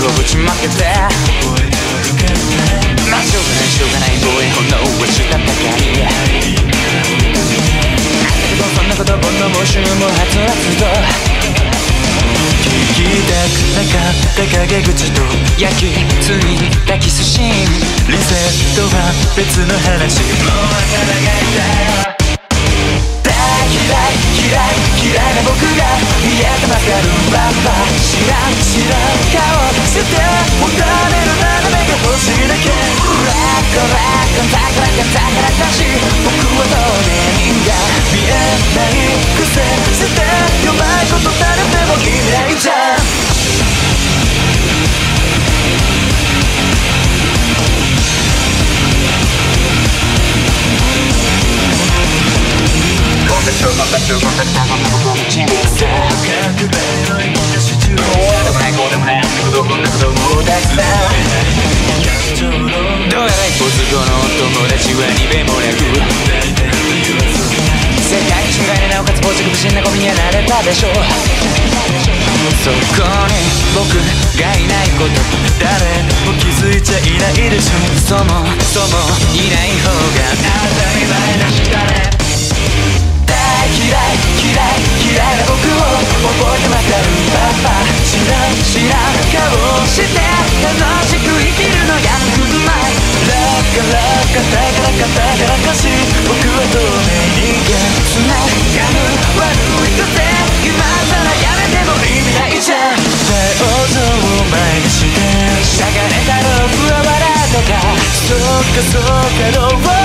けてまあしょうがないしょうがない防衛本能をしたかりだけどそんなこと煩悩も週もはつらつと聞きたくなかった陰口と焼きついたキスシーン。リセットは別の話。もうわからないんだよ大嫌い嫌い嫌いな僕が見えてまかるまんま知らん知らん。顔して求める斜めが欲しいだけ。ラッコラッコタカラカタカラだし僕は透明人が見えない癖してうまいこと誰でもいないじゃんどう達はにべもなく世界に障害でなおかつ傍若無人なゴミにはなれたでしょう。そこに僕がいないこと誰も気づいちゃいないでしょ。そもそもいない方が当たり前なしだねそけの